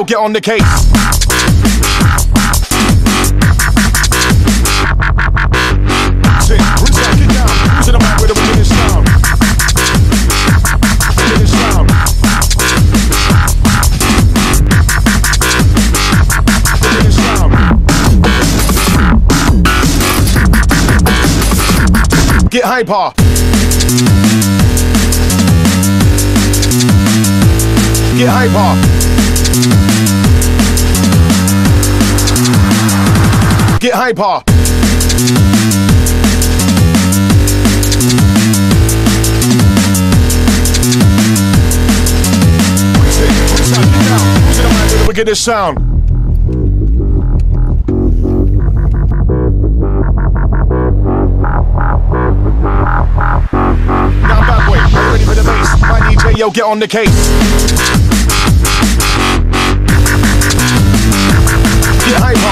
yo, get on the case. Get hyper. Get hyper. Get hyper. Look at this sound. Yo, get on the case. Get hyper.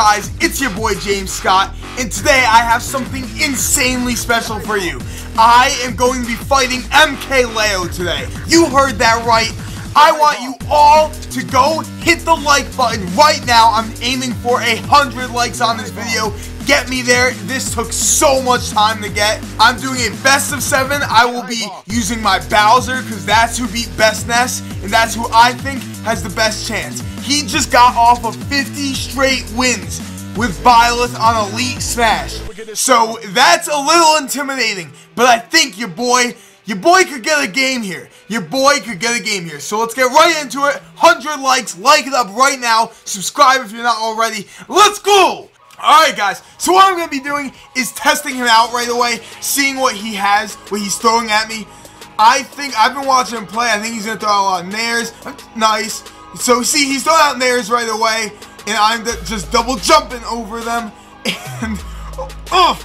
Guys? It's your boy James Scott, and today I have something insanely special for you. I am going to be fighting MKLeo today. You heard that right. I want you all to go hit the like button right now. I'm aiming for a hundred likes on this video. Get me there. This took so much time to get. I'm doing a best of seven. I will be using my Bowser because that's who beat Best Ness, and that's who I think has the best chance. He just got off of 50 straight wins with Byleth on Elite Smash. So that's a little intimidating, but I think your boy, your boy could get a game here. Your boy could get a game here. So let's get right into it. 100 likes, like it up right now. Subscribe if you're not already. Let's go! Alright guys, so what I'm going to be doing is testing him out right away, seeing what he has, what he's throwing at me. I think, I've been watching him play, I think he's going to throw a lot of nairs. Nice. So see, he's throwing out nairs right away, and I'm just double jumping over them. And, oh,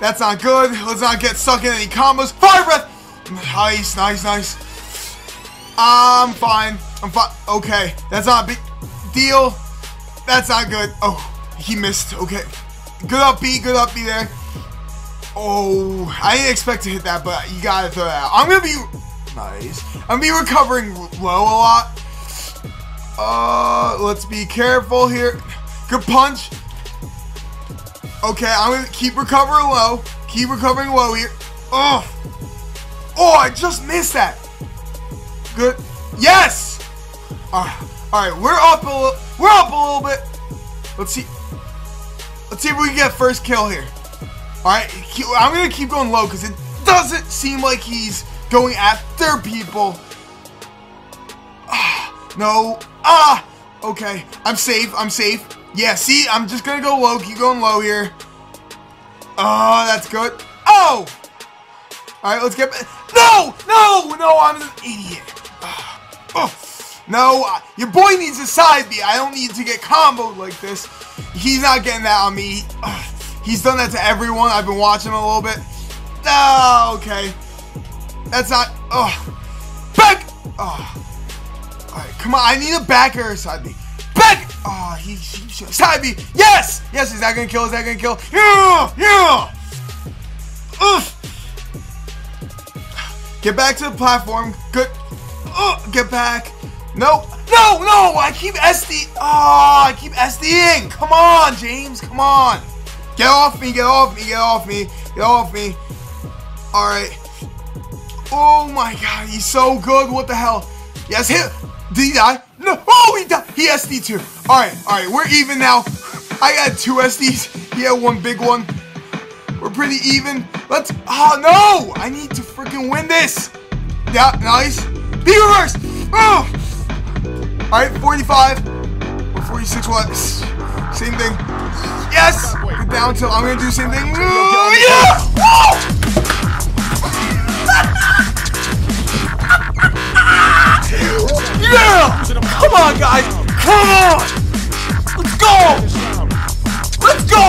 that's not good. Let's not get stuck in any combos. Fire breath! Nice, nice, nice. I'm fine. I'm fine. Okay, that's not a big deal. That's not good. Oh, he missed. Okay. Good up B, good up B there. Oh, I didn't expect to hit that, but you gotta throw that out. I'm gonna be nice. I'm gonna be recovering low a lot. Uh, let's be careful here. Good punch. Okay, I'm gonna keep recovering low. Keep recovering low here. Oh, oh, I just missed that. Good. Yes. Right, all right. We're up a little. We're up a little bit. Let's see. Let's see if we can get first kill here. All right, I'm gonna keep going low because it doesn't seem like he's going after people. Ah, no. Ah. Okay. I'm safe. I'm safe. Yeah. See, I'm just gonna go low. Keep going low here. Oh, that's good. Oh. All right. Let's get. No. No. No. I'm an idiot. Ah, Oh. No, your boy needs a side B. I don't need to get comboed like this. He's not getting that on me. He's done that to everyone. I've been watching him a little bit. No, okay. That's not. Oh, back. Oh. All right, come on. I need a back or side B. Back. Oh, he, he side B. Yes, yes. Is that gonna kill? Is that gonna kill? Yeah, yeah. Ugh. Get back to the platform. Good. Oh, get back. No, no, no. I keep SD. Oh, ah, I keep SDing. Come on, James. Come on. Get off me. Get off me. Get off me. Get off me. All right. Oh my God, he's so good. What the hell? Yes, hit. Did he die? No. Oh, he died. He SD too. All right, all right. We're even now. I got two SDs. He had one big one. We're pretty even. Let's. Oh no! I need to freaking win this. Yeah, nice. B-reverse. Oh. All right, 45 or 46. What? Same thing. Yes. Get down till I'm gonna do the same thing. Yeah. Yeah! Come on, guys! Come on! Let's go! Let's go!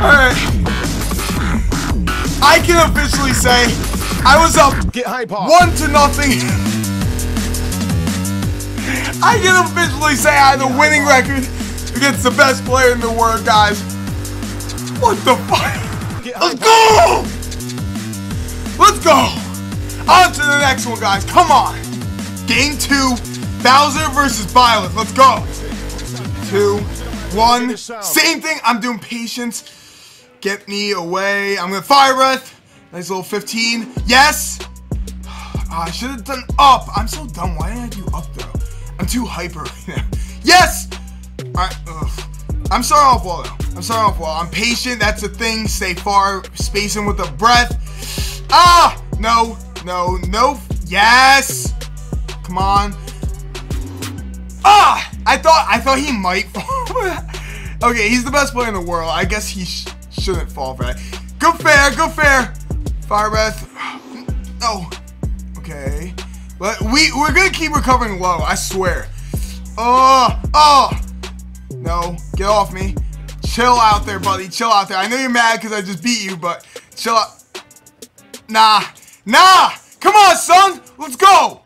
Alright. I can officially say I was up Get hyper. one to nothing. I can officially say I have a winning record against the best player in the world, guys. What the fuck? Let's go! Let's go! On to the next one, guys. Come on. Game two, Bowser versus Byleth. Let's go. Two, one. Same thing. I'm doing patience. Get me away. I'm gonna fire breath. Nice little 15. Yes. Oh, I should have done up. I'm so dumb. Why didn't I do up though? I'm too hyper right now. Yes. Ugh. I'm starting off well though. I'm starting off well. I'm patient. That's the thing. Stay far. Spacing with a breath. Ah. No. No. No. Yes. Come on. Ah! I thought I thought he might fall. okay, he's the best player in the world. I guess he sh shouldn't fall for that. Good fair, good fair. Fire breath. Oh. Okay. But we we're gonna keep recovering low. I swear. Oh, oh. No, get off me. Chill out there, buddy. Chill out there. I know you're mad because I just beat you, but chill out. Nah, nah. Come on, son. Let's go.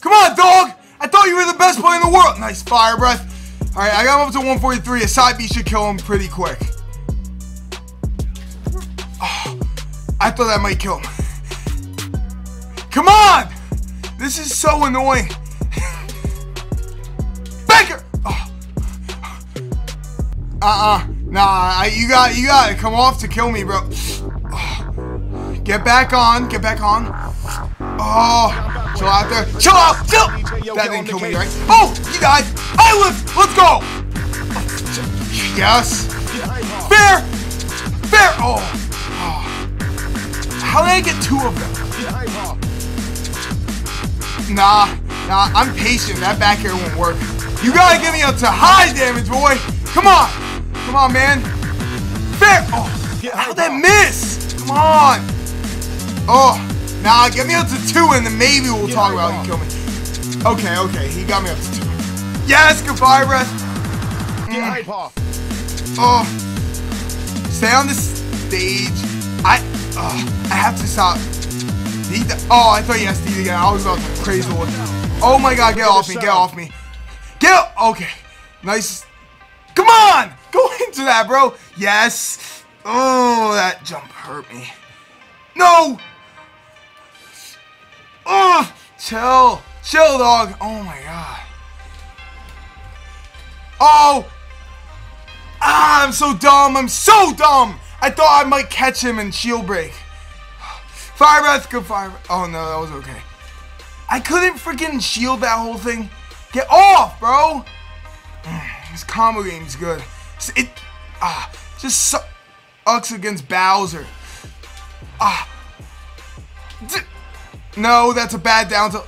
Come on, dog. I thought you were the best player in the world. Nice fire breath. All right, I got him up to 143. A side B should kill him pretty quick. I thought that might kill him. Come on! This is so annoying. Baker! Oh. Uh-uh. Nah, I, you got you got to come off to kill me, bro. Oh. Get back on. Get back on. Oh, chill out there. Chill out. Chill. That didn't kill me, right? Oh, he died. I live. Let's go. Yes. Fair. Fair. Oh. How did I get two of them? Nah, nah, I'm patient. That back air won't work. You gotta get me up to high damage, boy. Come on. Come on, man. Fair. Oh, how'd that miss? Come on. Oh, nah, get me up to two and then maybe we'll talk about you kill me. Okay, okay, he got me up to two. Yes, goodbye, breath. Mm. Oh, stay on the stage. I, uh, I have to stop. Oh, I thought he SD'd again. I was about to crazy one. Oh my god, get off me, get off me. Get. Okay. Nice. Come on! Go into that, bro. Yes. Oh, that jump hurt me. No! Oh, chill. Chill, dog. Oh my god. Oh! Ah, I'm so dumb. I'm so dumb. I thought I might catch him and shield break. Fire breath, good fire. Oh no, that was okay. I couldn't freaking shield that whole thing. Get off, bro. This combo game's good. It ah just sucks against Bowser. Ah. No, that's a bad down tilt.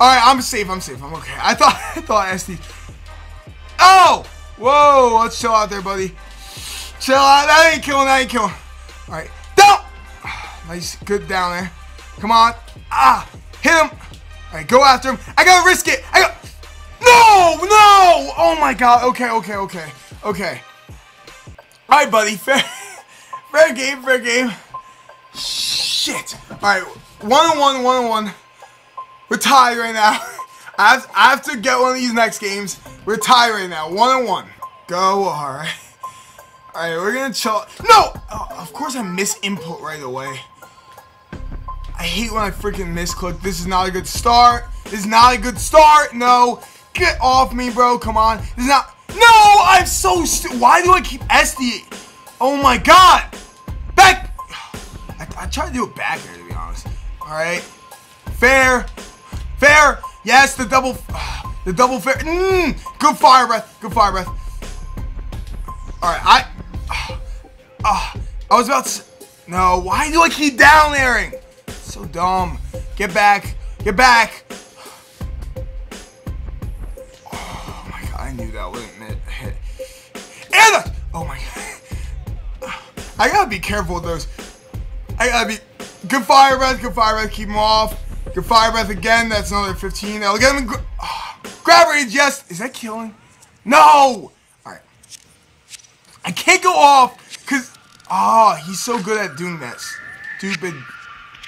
All right, I'm safe. I'm safe. I'm okay. I thought I thought SD. Oh, whoa! Let's chill out there, buddy. Chill out. That ain't killing. That ain't killing. All right, down. Nice, good down there. Come on. Ah, hit him. All right, go after him. I gotta risk it. I got. No, no. Oh my God. Okay, okay, okay, okay. All right, buddy. Fair, fair game. Fair game. Shit. All right, one on one, one on one. We're tied right now. I have, I have to get one of these next games. We're tied right now. One on one. Go. All right. All right, we're gonna chill. No. Oh, of course, I miss input right away. I hate when I freaking misclick. This is not a good start. This is not a good start. No. Get off me, bro. Come on. This is not. No, I'm so. Why do I keep SD? Oh my god. Back. I, I tried to do it back here, to be honest. All right. Fair. Fair. Yes, the double. The double fair. Mm, good fire breath. Good fire breath. All right. I. Uh, uh, I was about to. No. Why do I keep down airing? So dumb. Get back. Get back. Oh my god, I knew that wouldn't hit. And oh my god. I gotta be careful with those. I gotta be. Good fire breath, good fire breath, keep him off. Good fire breath again, that's another 15. I'll get him in. Oh, grab rage, yes. Is that killing? No! I can't go off, because. Oh, ah, he's so good at doing that stupid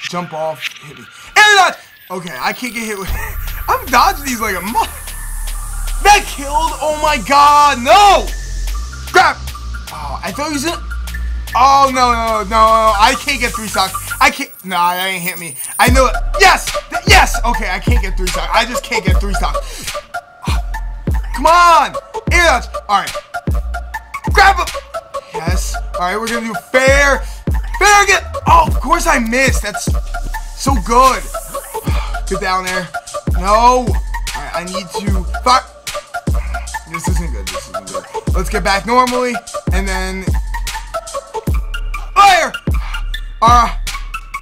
jump off, hit me. And! Okay, I can't get hit with. I'm dodging these like a mo. That killed! Oh my god, no! Crap. Oh, I thought he was in. Oh, no, no, no, no. I can't get three stocks. I can't. Nah, that ain't hit me. I know it. Yes! Yes! Okay, I can't get three stocks. I just can't get three stocks. Ah, come on! Air dodge. Alright. Grab him! Yes. Alright, we're gonna do fair. Fair again. Oh, of course I missed. That's so good. Get down there. No. Alright, I need to. Fire. This isn't good. This isn't good. Let's get back normally. And then. Fire! Uh,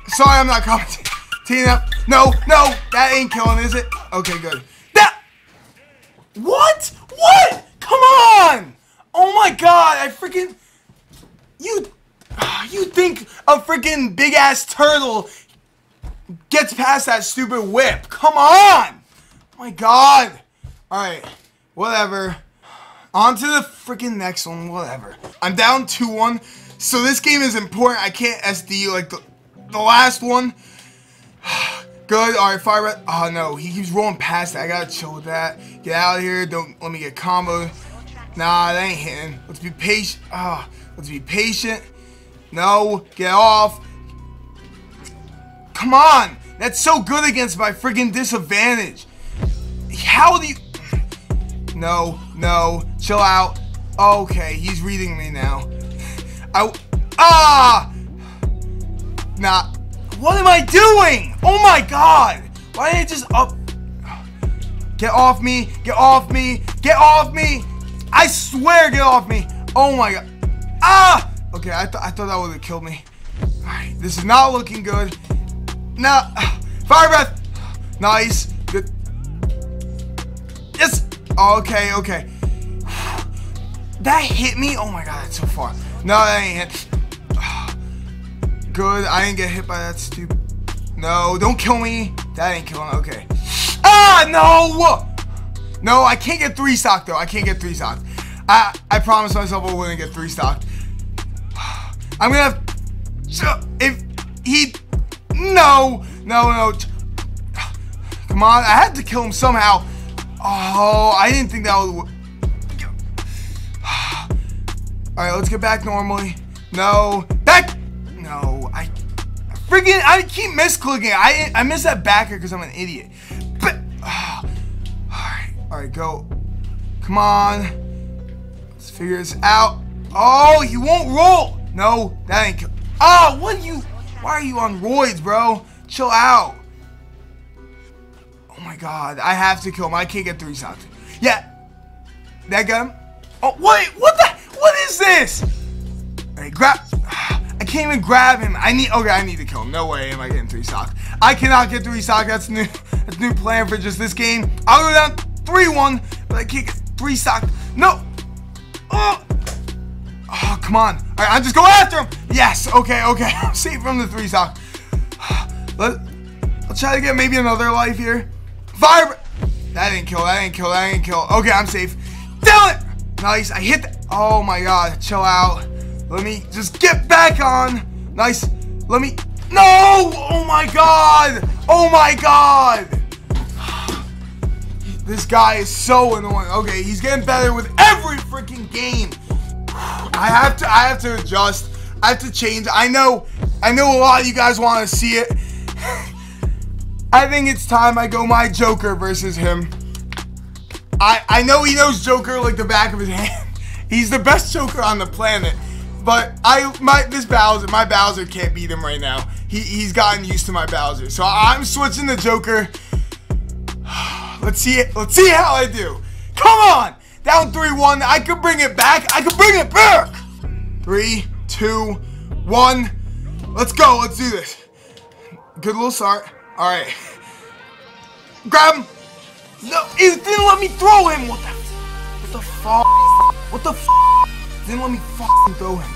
sorry, I'm not commentating Tina. No, no, that ain't killing, is it? Okay, good. That. What? What? Come on! Oh my god, I freaking. You. Ah, you think a freaking big ass turtle gets past that stupid whip? Come on! Oh my god! Alright, whatever. On to the freaking next one, whatever. I'm down 2 1, so this game is important. I can't SD like the, the last one. Good, alright, fire. Oh no, he keeps rolling past it. I gotta chill with that. Get out of here, don't let me get comboed. Nah, that ain't hitting. Let's be patient. Ah, let's be patient. No, get off. Come on! That's so good against my freaking disadvantage. How do you... No, no, chill out. Okay, he's reading me now. I... Ah! Nah. What am I doing? Oh my god! Why didn't I just up... Get off me! Get off me! Get off me! I swear, get off me! Oh my god. Ah! Okay, I, th I thought that would have killed me. Alright, this is not looking good. Nah. Fire breath! Nice. Good. Yes! Okay, okay. That hit me? Oh my god, that's so far. No, that ain't hit. Good, I didn't get hit by that stupid. No, don't kill me. That ain't killing. Okay. Ah, no! No, I can't get three stock though. I can't get three stock. I I promised myself I wouldn't get three stock. I'm gonna have. If he. No, no, no. Come on, I had to kill him somehow. Oh, I didn't think that would. Alright, let's get back normally. No. Back! No, I. Freaking, I keep misclicking. I I miss that backer because I'm an idiot. But. Alright, alright, go. Come on. Let's figure this out. Oh, he won't roll. No, that ain't. Oh, what are you? Why are you on roids, bro? Chill out. Oh my god, I have to kill him. I can't get three shots. Yeah. That him. Oh, wait, what the? What is this? Hey, grab. I can't even grab him. I need. Okay, I need to kill him. No way am I getting three stocks. I cannot get three stocks. That's new. That's new plan for just this game. I'll go down three one, but I can't get three stocks. No. Oh. Oh, come on. All right, I'm just going after him. Yes. Okay. Okay. Safe from the three sock. Let. I'll try to get maybe another life here. Fire. That didn't kill. That didn't kill. That didn't kill. Okay, I'm safe. Damn it. Nice. I hit that. Oh my god. Chill out. Let me just get back on. Nice. Let me. No. Oh my god. Oh my god. This guy is so annoying. Okay, he's getting better with every freaking game. I have to. I have to adjust. I have to change. I know. I know a lot of you guys want to see it. I think it's time I go my Joker versus him. I I know he knows Joker like the back of his hand. He's the best Joker on the planet. But I my this Bowser, my Bowser can't beat him right now. He he's gotten used to my Bowser. So I'm switching the Joker. Let's see it. Let's see how I do. Come on! Down 3-1. I could bring it back. I could bring it back! Three, two, one. Let's go. Let's do this. Good little start. Alright. Grab him! No, it didn't let me throw him! What the What the fuck? What the f Didn't let me fucking throw him.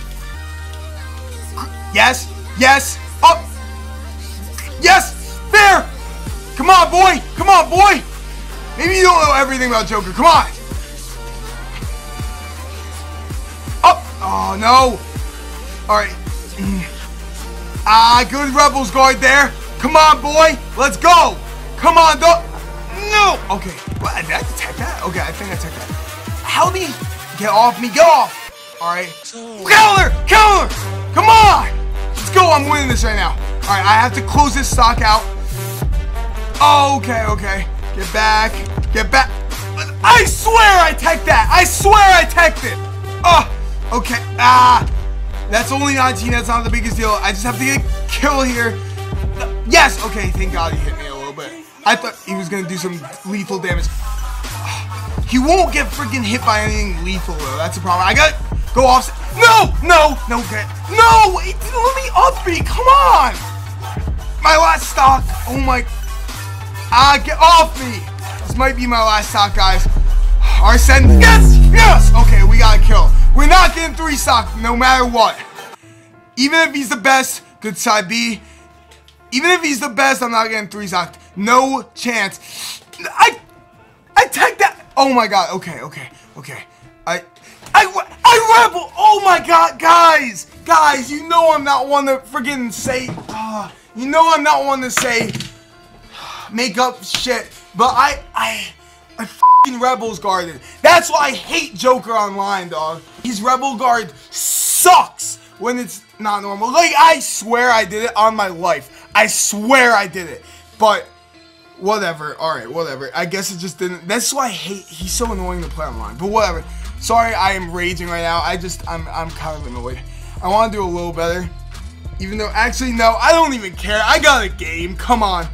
Yes! Yes! Up! Yes! There! Come on, boy! Come on, boy! Maybe you don't know everything about Joker. Come on! Up! Oh, no! Alright. Ah, good Rebel's Guard there. Come on, boy. Let's go. Come on, though. No. Okay. What? Did I detect that? Okay, I think I detect that. Help me. get off me? Get off. All right. Counter. Counter. Come on! Let's go, I'm winning this right now. Alright, I have to close this stock out. Oh, okay, okay. Get back. Get back. I swear I teched that. I swear I teched it. Oh, okay. Ah. That's only 19. That's not the biggest deal. I just have to get a kill here. Yes. Okay, thank God he hit me a little bit. I thought he was going to do some lethal damage. He won't get freaking hit by anything lethal, though. That's a problem. I got go off. No, no, no, okay. No, it didn't let me up B. Come on. My last stock. Oh, my. Ah, get off me. This might be my last stock, guys. Arsene. Yes, yes. Okay, we got a kill. We're not getting three stock, no matter what. Even if he's the best, good side B. Even if he's the best, I'm not getting three stock. No chance. I, I take that. Oh my god. Okay, okay, okay. I, I, I rebel. Oh my god, guys, guys. You know I'm not one to friggin' say. Uh, you know I'm not one to say make up shit. But I, I, I fucking Rebels guarded. That's why I hate Joker online, dog. His Rebel guard sucks when it's not normal. Like, I swear I did it on my life. I swear I did it. But, whatever. Alright, whatever. I guess it just didn't. That's why I hate, he's so annoying to play online. But whatever. Sorry, I am raging right now. I just, I'm, I'm kind of annoyed. I want to do a little better. Even though, actually, no, I don't even care. I got a game. Come on.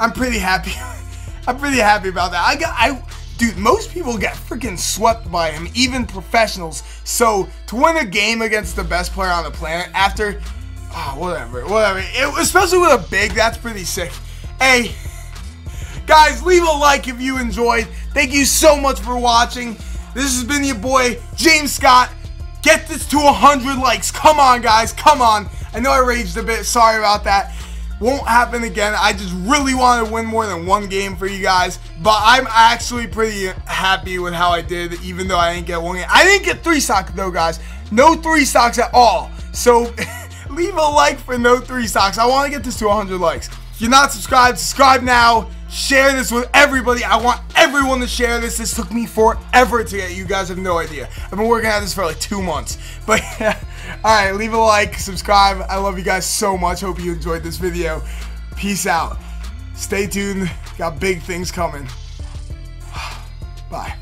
I'm pretty happy. I'm pretty happy about that. I got I dude, most people get freaking swept by him, even professionals. So to win a game against the best player on the planet after oh, whatever, whatever. It, especially with a big, that's pretty sick. Hey, guys, leave a like if you enjoyed. Thank you so much for watching. This has been your boy, James Scott. Get this to 100 likes. Come on, guys. Come on. I know I raged a bit. Sorry about that. Won't happen again. I just really want to win more than one game for you guys. But I'm actually pretty happy with how I did, even though I didn't get one game. I didn't get three socks, though, guys. No three socks at all. So leave a like for no three socks. I want to get this to 100 likes. If you're not subscribed, subscribe now. Share this with everybody. I want everyone to share this. This took me forever to get. You guys have no idea. I've been working on this for like two months. But yeah. Alright, leave a like, subscribe. I love you guys so much. Hope you enjoyed this video. Peace out. Stay tuned. Got big things coming. Bye.